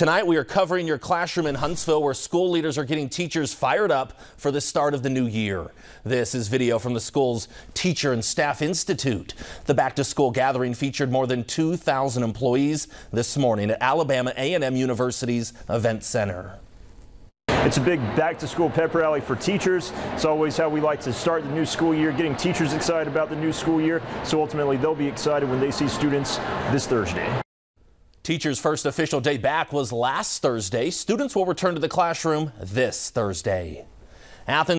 Tonight, we are covering your classroom in Huntsville where school leaders are getting teachers fired up for the start of the new year. This is video from the school's Teacher and Staff Institute. The back to school gathering featured more than 2,000 employees this morning at Alabama A&M University's Event Center. It's a big back to school pep rally for teachers. It's always how we like to start the new school year, getting teachers excited about the new school year. So ultimately, they'll be excited when they see students this Thursday. Teachers' first official day back was last Thursday. Students will return to the classroom this Thursday. Athens